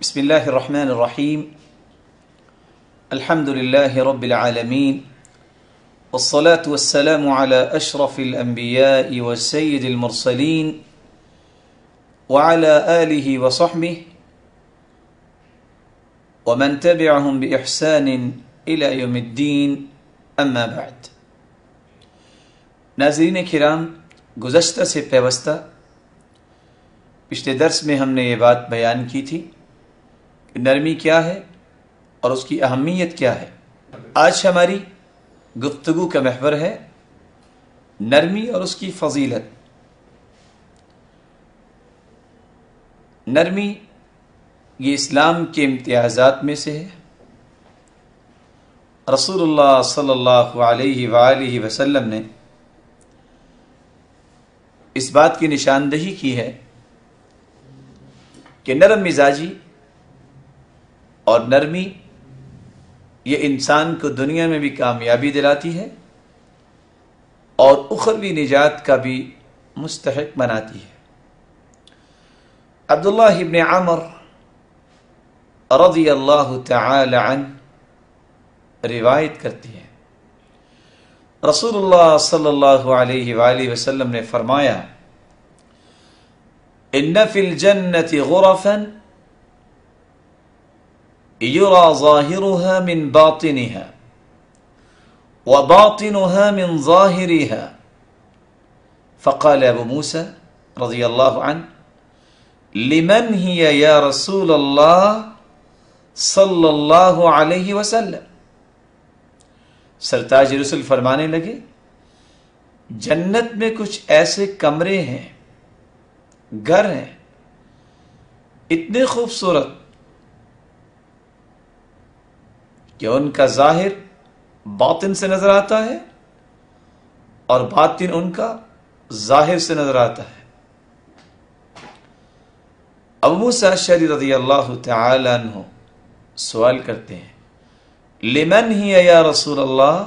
بسم الله الرحمن الرحيم. الحمد لله رب العالمين. والصلاة والسلام على أشرف الأنبياء وسيد المرسلين وعلى آله وصحبه ومن تبعهم بإحسان إلى يوم الدين. أما بعد. ناظرین کرام گزشتہ سے پیوستہ پچھلے درس میں ہم نے یہ بات بیان کی تھی نرمی کیا ہے اور اس کی اہمیت کیا ہے؟ آج ہماری گفتگو کا محور ہے نرمی اور اس کی فضیلت۔ نرمی یہ اسلام کے امتیازات میں سے ہے۔ رسول اللہ صلی اللہ علیہ وآلہ وسلم نے اس بات کی نشاندہی کی ہے کہ نرم مزاجی اور نرمی یہ انسان کو دنیا میں بھی کامیابی دلاتی ہے اور اخروی نجات کا بھی مستحق بناتی ہے۔ عبداللہ ابن عمر رضی اللہ تعالی عنہ روایت کرتی ہے۔ رسول اللہ صلی اللہ علیہ وآلہ وسلم نے فرمایا، ان فی الجنت غرفا یرا ظاہرها من باطنها وباطنها من ظاهرها فقال ابو موسى رضی اللہ عنہ لمن هي یا رسول اللہ صلی اللہ علیہ وسلم سرتاج رسول فرمانے لگے، جنت میں کچھ ایسے کمرے ہیں، گھر ہیں، اتنے خوبصورت کہ ان کا ظاہر باطن سے نظر آتا ہے اور باطن ان کا ظاہر سے نظر آتا ہے۔ ابو موسیٰ شری رضی اللہ تعالی عنہ سوال کرتے ہیں، لمن ہی یا رسول اللہ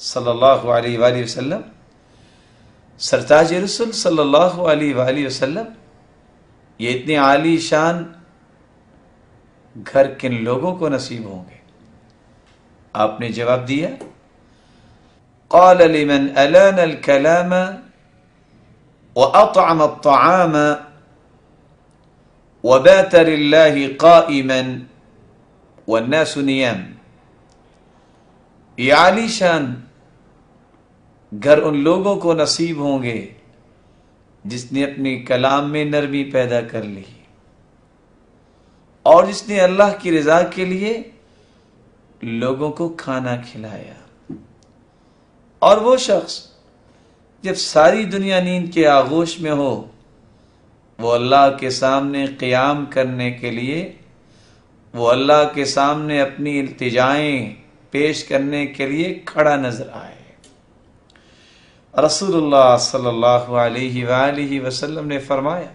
صلی اللہ علیہ وآلہ وسلم؟ سرتاج رسول صلی اللہ علیہ وآلہ وسلم، یہ اتنے عالی شان گھر کن لوگوں کو نصیب ہوں گے۔ آپ نے جواب دیا؟ قال لمن الان الكلام واطعم الطعام وبات لله قائما والناس نيام. یہ عالی شان گھر ان لوگوں کو نصیب ہوں گے جس نے اپنی کلام میں نرمی پیدا کر لی اور جس نے اللہ کی رضا کے لیے لوگوں کو کھانا کھلایا۔ اور وہ شخص جب ساری دنیا نیند کے آغوش میں ہو، وہ اللہ کے سامنے قیام کرنے کے لیے، وہ اللہ کے سامنے اپنی التجائیں پیش کرنے کے لیے کھڑا نظر آئے۔ رسول اللہ صلی اللہ علیہ وآلہ وسلم نے فرمایا،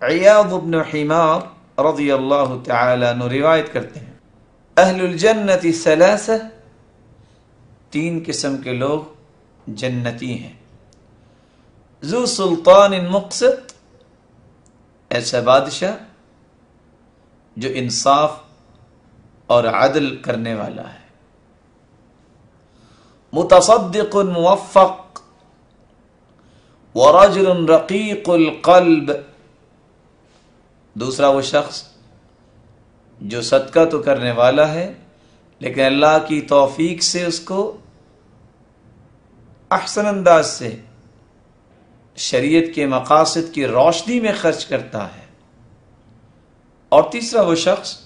عیاض بن حمار رضی اللہ تعالی عنہ روایت کرتے ہیں۔ اہل الجنت ثلاثہ تین قسم کے لوگ جنتی ہیں۔ ذو سلطان مقصد، ایسا بادشاہ جو انصاف اور عدل کرنے والا ہے۔ متصدق موفق، ورجل رقیق القلب۔ دوسرا وہ شخص جو صدقہ تو کرنے والا ہے، لیکن اللہ کی توفیق سے اس کو احسن انداز سے شریعت کے مقاصد کی روشنی میں خرچ کرتا ہے۔ اور تیسرا وہ شخص،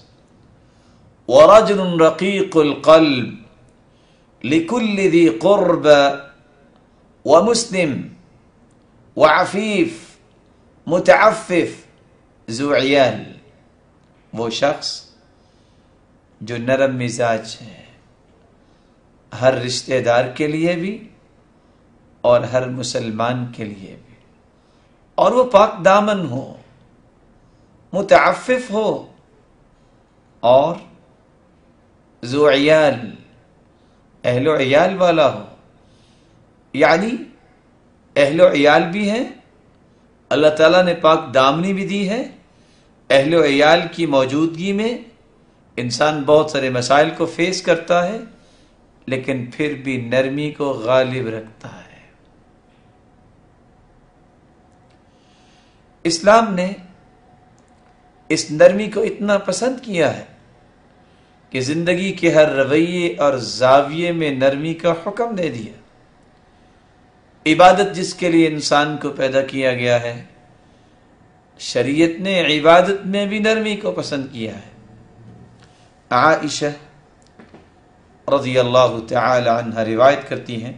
ورجل رقیق القلب لكل ذي قرب ومسلم وعفيف متعفف ذو عيال۔ وہ شخص جو نرم مزاج ہے ہر رشتہ دار کے لیے بھی اور ہر مسلمان کے لیے بھی۔ اور وہ پاک دامن ہو، متعفف ہو اور ذو عیال، اہل و عیال والا ہو۔ یعنی اہل و عیال بھی ہیں، اللہ تعالیٰ نے پاک دامنی بھی دی ہے، اہل و عیال کی موجودگی میں انسان بہت سارے مسائل کو فیس کرتا ہے، لیکن پھر بھی نرمی کو غالب رکھتا ہے۔ اسلام نے اس نرمی کو اتنا پسند کیا ہے کہ زندگی کے ہر رویے اور زاویے میں نرمی کا حکم دے دیا۔ عبادت جس کے لیے انسان کو پیدا کیا گیا ہے، شریعت نے عبادت میں بھی نرمی کو پسند کیا ہے۔ عائشہ رضی اللہ تعالی عنہ روایت کرتی ہیں،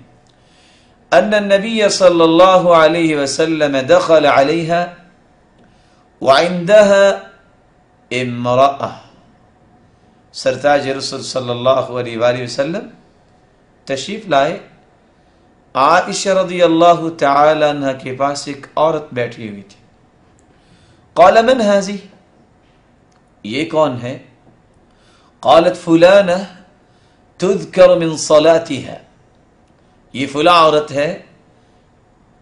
ان النبی صلی اللہ علیہ وسلم دخل علیہ وعندها امرأة سرتاج رسول صلی اللہ علیہ وآلہ وسلم تشریف لائے۔ عائشہ رضی اللہ تعالی عنہ کے پاس ایک عورت بیٹھی ہوئی تھی۔ قال من هذه یہ کون ہے؟ قالت فلانہ تذکر من صلاتها. یہ فلاں عورت ہے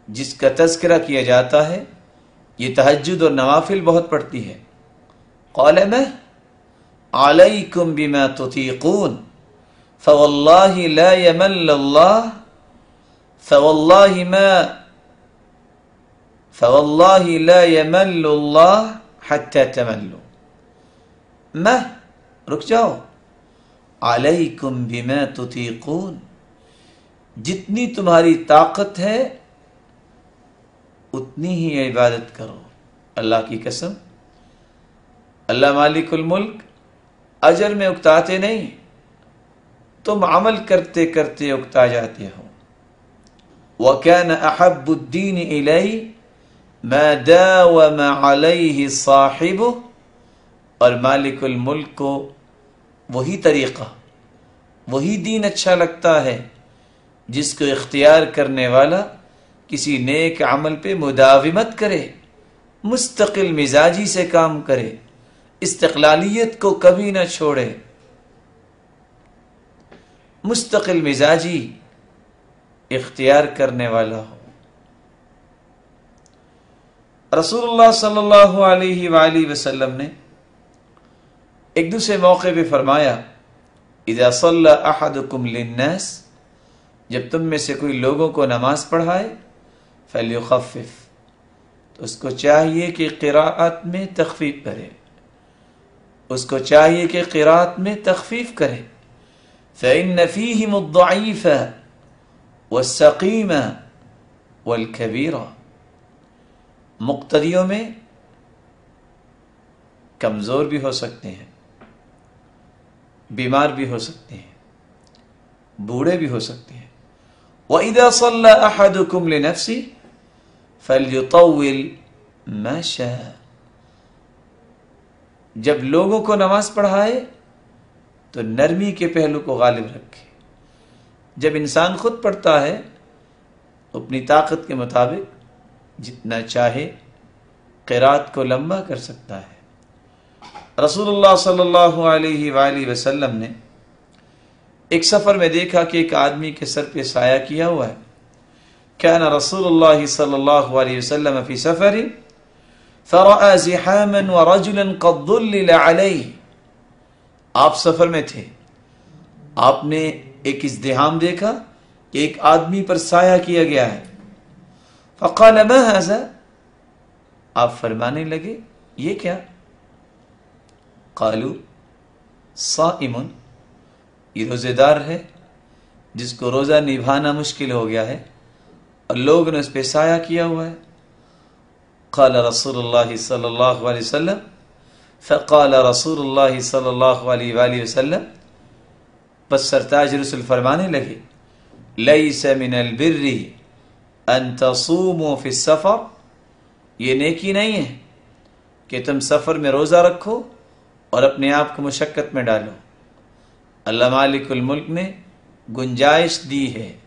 جس کا تذکرہ کیا جاتا ہے، یہ تہجد اور نوافل بہت پڑھتی ہے۔ قال میں علیکم بما تطیقون، فواللہ لا يمل اللہ، فواللہ ما، فواللہ لا يمل اللہ حتى تملو۔ میں رک جاؤ۔ علیکم بما تطیقون۔ جتنی تمہاری طاقت ہے، اتنی ہی عبادت کرو۔ اللہ کی قسم۔ اللہ مالک الملک، اجر میں اکتاتے نہیں، تم عمل کرتے کرتے اکتا جاتے ہو۔ وَكَانَ أَحَبُّ الدِّينِ إِلَيْهِ مَا دَاوَمَ عَلَيْهِ صَاحِبُهُ اور مالک الملک کو وہی طریقہ، وہی دین اچھا لگتا ہے جس کو اختیار کرنے والا کسی نیک عمل پہ مداومت کرے، مستقل مزاجی سے کام کرے، استقلالیت کو کبھی نہ چھوڑے۔ مستقل مزاجی اختیار کرنے والا ہو۔ رسول اللہ صلی اللہ علیہ وآلہ وسلم نے ایک دوسرے موقع پہ فرمایا، اذا صلی احدکم للناس، جب تم میں سے کوئی لوگوں کو نماز پڑھائے، فلیخفف، تو اس کو چاہیے کہ قراءت میں تخفیف کرے۔ اس کو چاہیے کہ قراءت میں تخفیف کرے۔ فإن فيهم الضعيف والسقيم والكبير۔ مقتدیوں میں کمزور بھی ہو سکتے ہیں۔ بیمار بھی ہو سکتے ہیں، بوڑھے بھی ہو سکتے ہیں۔ وَإِذَا صَلَّى أَحَدُكُمْ لِنَفْسِهِ فَلْيُطَوِّلْ مَا شَاءَ۔ جب لوگوں کو نماز پڑھائے تو نرمی کے پہلو کو غالب رکھے۔ جب انسان خود پڑھتا ہے، اپنی طاقت کے مطابق جتنا چاہے قرات کو لمبا کر سکتا ہے۔ رسول اللہ صلی اللہ علیہ وآلہ وسلم نے ایک سفر میں دیکھا کہ ایک آدمی کے سر پہ سایہ کیا ہوا ہے۔ كان رسول الله صلى الله عليه وسلم في سفر فرأى زحاما ورجلا قد ظلل عليه آپ سفر میں تھے۔ آپ نے ایک ازدحام دیکھا کہ ایک آدمی پر سایہ کیا گیا ہے۔ فقال، ما هذا؟ آپ فرمانے لگے، یہ کیا؟ قالو، صائم، یہ روزے دار ہے، جس کو روزہ نبھانا مشکل ہو گیا ہے، اور لوگ نے اس پہ سایہ کیا ہوا ہے۔ قال رسول اللہ صلی اللہ علیہ وسلم، فقال رسول اللہ صلی اللہ علیہ وآلہ وسلم پس سرتاج رسول فرمانے لگے، لیس من البر ان تصوموا فی السفر، یہ نیکی نہیں ہے کہ تم سفر میں روزہ رکھو اور اپنے آپ کو مشقت میں ڈالو۔ اللہ مالک الملک نے گنجائش دی ہے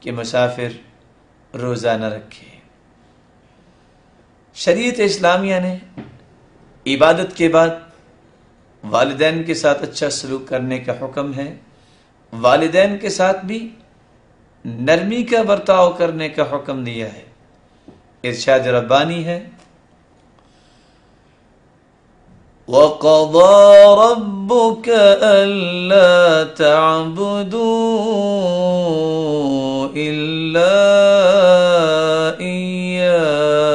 کہ مسافر روزہ نہ رکھے۔ شریعت اسلامیہ نے عبادت کے بعد والدین کے ساتھ اچھا سلوک کرنے کا حکم ہے۔ والدین کے ساتھ بھی نرمی کا برتاؤ کرنے کا حکم دیا ہے۔ ارشاد ربانی ہے وقضى ربك ألا تعبدوا إلا إياه.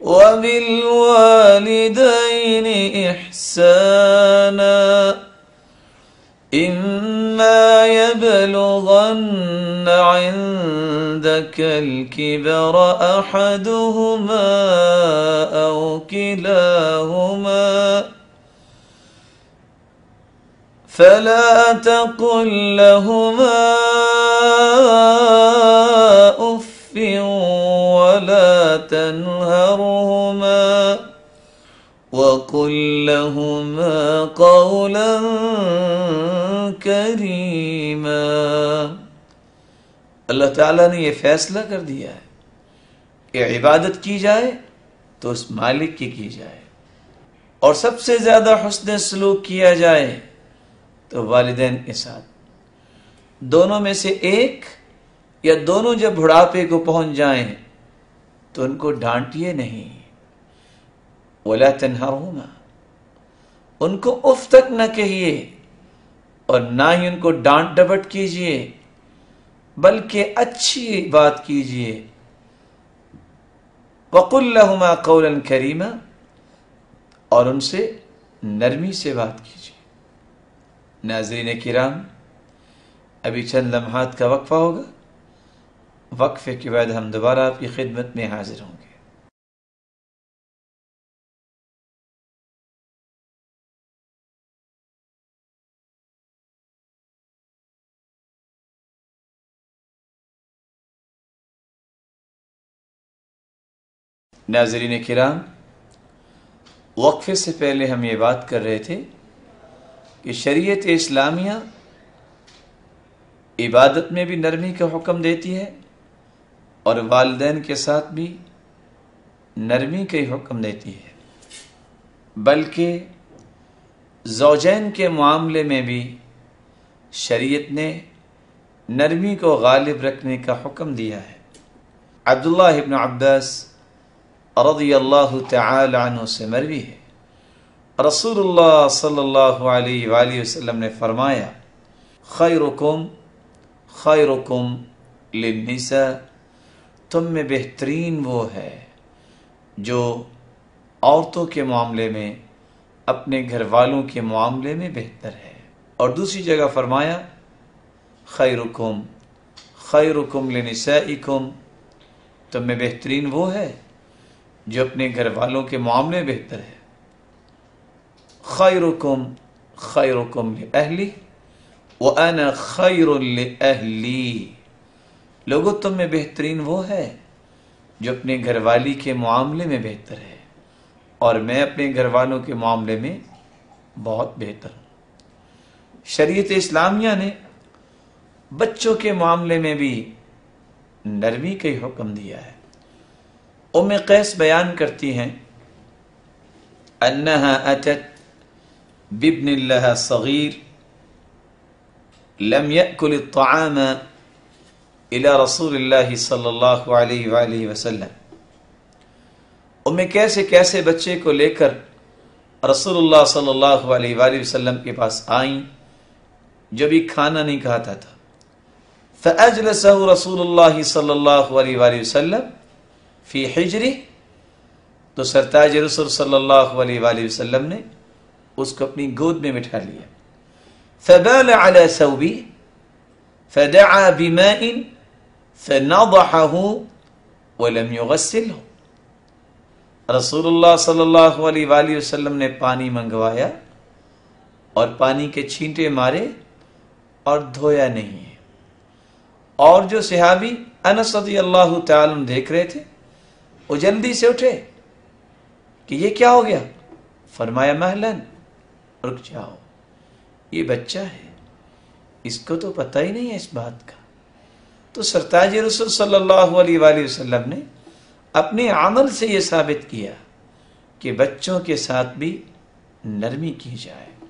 وبالوالدين إحسانا. إما يبلغن عندك الكبر أحدهما أو كلاهما فلا تقل لهما أف ولا تنهرهما وقل لهما قولا كريما اللہ تعالیٰ نے یہ فیصلہ کر دیا ہے کہ عبادت کی جائے تو اس مالک کی کی جائے۔ اور سب سے زیادہ حسن سلوک کیا جائے تو والدین کے ساتھ۔ دونوں میں سے ایک یا دونوں جب بڑھاپے کو پہنچ جائیں تو ان کو ڈانٹیے نہیں۔ ولا تنہرہما ان کو اف تک نہ کہیے اور نہ ہی ان کو ڈانٹ ڈبٹ کیجیے بلکہ اچھی بات کیجیے۔ وق لہما قول کریمہ اور ان سے نرمی سے بات کیجیے۔ ناظرین کرام، ابھی چند لمحات کا وقفہ ہوگا۔ وقفے کے بعد ہم دوبارہ آپ کی خدمت میں حاضر ہوں گے۔ ناظرین کرام وقفے سے پہلے ہم یہ بات کر رہے تھے کہ شریعت اسلامیہ عبادت میں بھی نرمی کا حکم دیتی ہے اور والدین کے ساتھ بھی نرمی کا ہی حکم دیتی ہے۔ بلکہ زوجین کے معاملے میں بھی شریعت نے نرمی کو غالب رکھنے کا حکم دیا ہے۔ عبداللہ ابن عباس رضی اللہ تعالی عنہ سے مروی ہے۔ رسول اللہ صلی اللہ علیہ وآلہ وسلم نے فرمایا، خیرکم خیرکم للنساء، تم میں بہترین وہ ہے جو عورتوں کے معاملے میں، اپنے گھر والوں کے معاملے میں بہتر ہے۔ اور دوسری جگہ فرمایا، خیرکم خیرکم لنسائکم، تم میں بہترین وہ ہے جو اپنے گھر والوں کے معاملے بہتر ہے خیرکم خیرکم لأہلی، وَأَنَا خَيْرٌ لِأَهْلِي لوگوں، تم میں بہترین وہ ہے جو اپنے گھر والی کے معاملے میں بہتر ہے، اور میں اپنے گھر والوں کے معاملے میں بہت بہتر ہوں۔ شریعت اسلامیہ نے بچوں کے معاملے میں بھی نرمی کا ہی حکم دیا ہے۔ ام قیس بیان کرتی ہیں، انہا اتت ببن اللہ صغیر لم يأكل الطعام الى رسول اللہ صلی اللہ علیہ وآلہ وسلم۔ ام کیسے کیسے بچے کو لے کر رسول اللہ صلی اللہ علیہ وآلہ وسلم کے پاس آئیں، جو بھی کھانا نہیں کھاتا تھا۔ فأجلسه رسول اللہ صلی اللہ علیہ وآلہ وسلم فی حجری، تو سرتاج رسول صلی اللہ علیہ وآلہ وسلم نے اس کو اپنی گود میں بٹھا لیا۔ فبال على ثوبی، فدعا بماء، فنضحه ولم يغسله۔ رسول اللہ صلی اللہ علیہ وآلہ وسلم نے پانی منگوایا اور پانی کے چھینٹے مارے اور دھویا نہیں۔ ہے اور جو صحابی انس رضی اللہ تعالی دیکھ رہے تھے وہ جلدی سے اٹھے کہ یہ کیا ہو گیا؟ فرمایا محلن رک جاؤ، یہ بچہ ہے، اس کو تو پتہ ہی نہیں ہے اس بات کا۔ تو سرتاج رسول صلی اللہ علیہ وآلہ وسلم نے اپنے عمل سے یہ ثابت کیا کہ بچوں کے ساتھ بھی نرمی کی جائے۔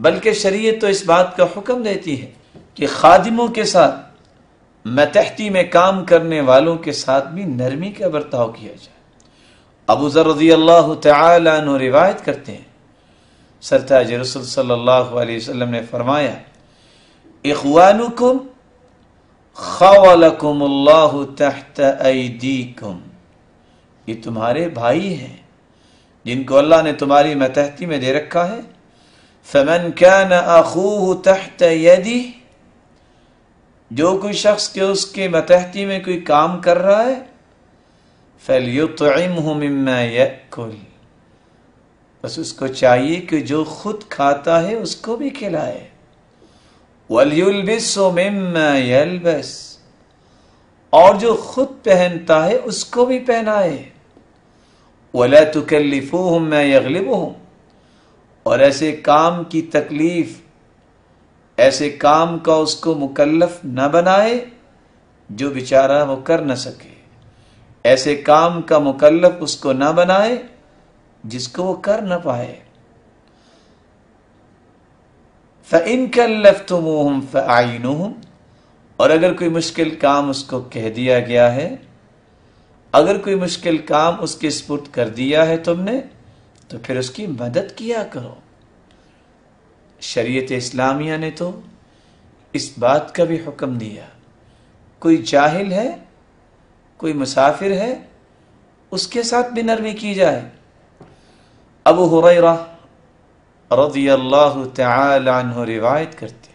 بلکہ شریعت تو اس بات کا حکم دیتی ہے کہ خادموں کے ساتھ متحتی میں کام کرنے والوں کے ساتھ بھی نرمی کا برتاؤ کیا جائے۔ ابو ذر رضی اللہ تعالی عنہ روایت کرتے ہیں۔ سرتاج رسول صلی اللہ علیہ وسلم نے فرمایا، اخوانکم خولکم اللہ تحت ایدیکم یہ تمہارے بھائی ہیں، جن کو اللہ نے تمہاری متحتی میں دے رکھا ہے۔ فمن كان اخوه تحت يدي جو کوئی شخص کے اس کے متحتی میں کوئی کام کر رہا ہے، فَلْيُطْعِمْهُ مِمَّا يَأْكُلْ۔ بس اس کو چاہیے کہ جو خود کھاتا ہے، اس کو بھی کھلائے۔ وَلْيُلْبِسُ مِمَّا يَلْبَسْ۔ اور جو خود پہنتا ہے، اس کو بھی پہنائے۔ وَلَا تُكَلِّفُوهُمْ مَا يَغْلِبُهُمْ۔ اور ایسے کام کی تکلیف ایسے کام کا اس کو مکلف نہ بنائے جو بیچارہ وہ کر نہ سکے۔ ایسے کام کا مکلف اس کو نہ بنائے جس کو وہ کر نہ پائے۔ فَإِن كَلَّفْتُمُوهُمْ فَأَعِنُوهُمْ اور اگر کوئی مشکل کام اس کو کہہ دیا گیا ہے، اگر کوئی مشکل کام اس کے سپرد کر دیا ہے تم نے، تو پھر اس کی مدد کیا کرو۔ شریعت اسلامیہ نے تو اس بات کا بھی حکم دیا۔ کوئی جاہل ہے، کوئی مسافر ہے، اس کے ساتھ بھی نرمی کی جائے۔ ابو حریرہ رضی اللہ تعالی عنہ روایت کرتے ہیں۔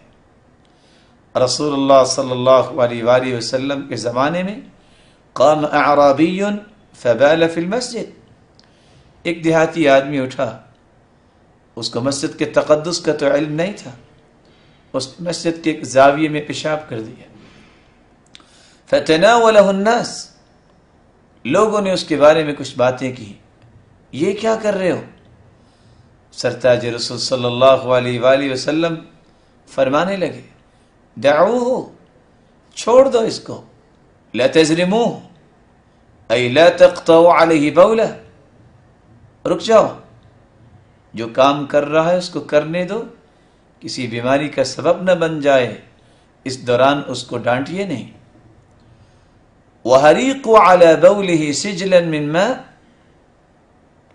رسول اللہ صلی اللہ علیہ وآلہ وسلم کے زمانے میں قام اعرابی فبال فی المسجد۔ ایک دیہاتی آدمی اٹھا۔ اس کو مسجد کے تقدس کا تو علم نہیں تھا۔ اس مسجد کے ایک زاویے میں پیشاب کر دیا۔ فتناولہ الناس۔ لوگوں نے اس کے بارے میں کچھ باتیں کی۔ یہ کیا کر رہے ہو؟ سرتاج رسول صلی اللہ علیہ وآلہ وسلم فرمانے لگے دعوه چھوڑ دو اس کو۔ لا تزرموه ای لا تقطعوا علیہ بولہ۔ رک جاؤ۔ جو کام کر رہا ہے اس کو کرنے دو، کسی بیماری کا سبب نہ بن جائے، اس دوران اس کو ڈانٹیے نہیں۔ وَحَرِيقُ عَلَى بَوْلِهِ سِجْلًا مِن مَا،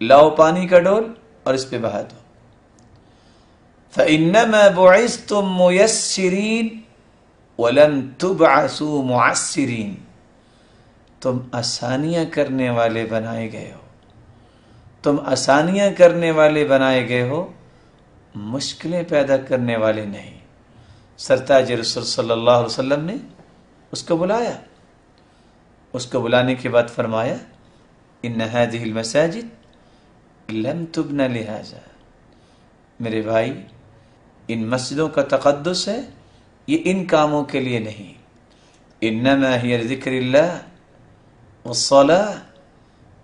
لاؤ پانی کا ڈول اور اس پہ بہا دو۔ فَإِنَّمَا بُعِثْتُم مُيَسِّرِينَ وَلَمْ تُبْعَثُوا مُعَسِّرِينَ۔ تم آسانیاں کرنے والے بنائے گئے ہو۔ تم آسانیاں کرنے والے بنائے گئے ہو، مشکلیں پیدا کرنے والے نہیں۔ سرتاج رسول صلی اللہ علیہ وسلم نے اس کو بلایا۔ اس کو بلانے کے بعد فرمایا، ان هذه المساجد لم تبن لهذا میرے بھائی، ان مسجدوں کا تقدس ہے، یہ ان کاموں کے لیے نہیں۔ انما هي ذکر اللہ والصلاة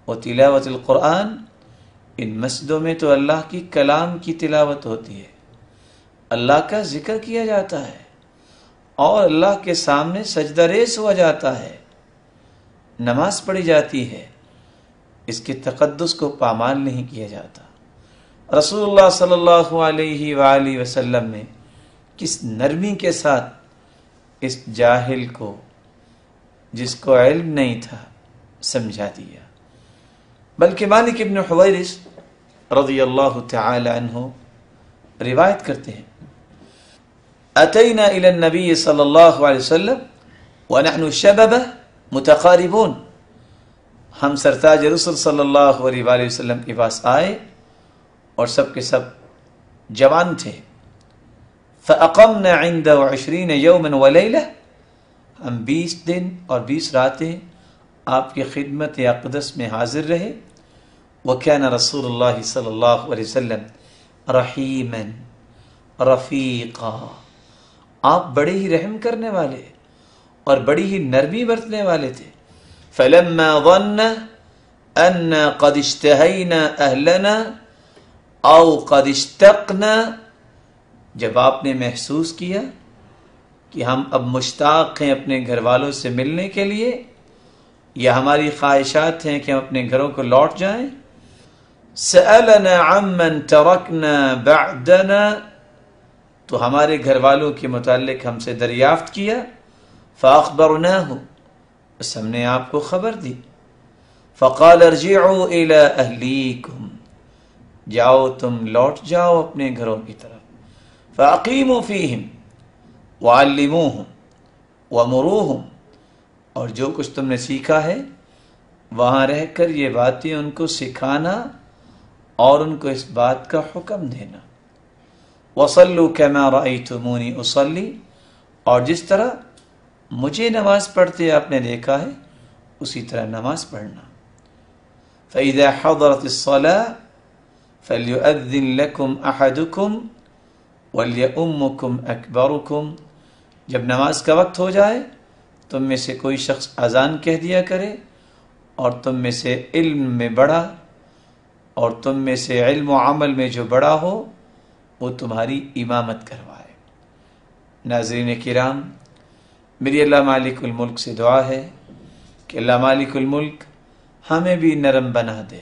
وتلاوة القرآن ان مسجدوں میں تو اللہ کی کلام کی تلاوت ہوتی ہے۔ اللہ کا ذکر کیا جاتا ہے اور اللہ کے سامنے سجدہ ریس ہوا جاتا ہے۔ نماز پڑھی جاتی ہے۔ اس کے تقدس کو پامال نہیں کیا جاتا۔ رسول اللہ صلی اللہ علیہ وآلہ وسلم نے کس نرمی کے ساتھ اس جاہل کو، جس کو علم نہیں تھا، سمجھا دیا۔ بلکہ مالک ابن حویرس رضی اللہ تعالی عنہ روایت کرتے ہیں۔ اتینا الى النبی صلی اللہ علیہ وسلم ونحن شببہ متقاربون۔ ہم سرتاج رسول صلی اللہ علیہ وآلہ وسلم کے پاس آئے اور سب کے سب جوان تھے۔ فاقمنا عند عشرین یوما ولیلہ ہم بیس دن اور بیس راتیں آپ کی خدمت اقدس میں حاضر رہے۔ وكان رسول الله صلی اللہ علیہ وسلم رحیما رفیقا آپ بڑے ہی رحم کرنے والے اور بڑی ہی نرمی برتنے والے تھے۔ فلما ظن ان قد اشتهينا اهلنا او قد اشتقنا۔ جب آپ نے محسوس کیا کہ ہم اب مشتاق ہیں اپنے گھر والوں سے ملنے کے لیے یا ہماری خواہشات ہیں کہ ہم اپنے گھروں کو لوٹ جائیں سألنا عمن ترکنا بعدنا۔ تو ہمارے گھر والوں کے متعلق ہم سے دریافت کیا۔ فاخبرناه بس ہم نے آپ کو خبر دی۔ فقال ارجعوا الى اہلیکم جاؤ تم لوٹ جاؤ اپنے گھروں کی طرف۔ فاقیموا فیہم۔ وعلموہم ومروہم اور جو کچھ تم نے سیکھا ہے، وہاں رہ کر یہ باتیں ان کو سکھانا۔ اور ان کو اس بات کا حکم دینا۔ وصلو کما رأیتمونی اصلی اور جس طرح مجھے نماز پڑھتے آپ نے دیکھا ہے، اسی طرح نماز پڑھنا۔ فَإِذَا حَضَرَتِ الصَّلَاةِ فَلْيُؤَذِّن لَكُمْ أَحَدُكُمْ وَلْيَأُمُّكُمْ أَكْبَرُكُمْ۔ جب نماز کا وقت ہو جائے، تم میں سے کوئی شخص اذان کہہ دیا کرے اور تم میں سے علم میں بڑا اور تم میں سے علم و عمل میں جو بڑا ہو، وہ تمہاری امامت کروائے۔ ناظرین کرام، میری اللہ مالک الملک سے دعا ہے کہ اللہ مالک الملک ہمیں بھی نرم بنا دے،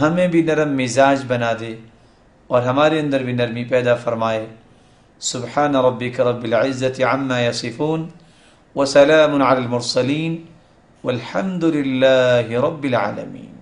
ہمیں بھی نرم مزاج بنا دے اور ہمارے اندر بھی نرمی پیدا فرمائے۔ سبحان ربک رب العزت عما یصفون وسلام علی المرسلین، والحمد للہ رب العالمین۔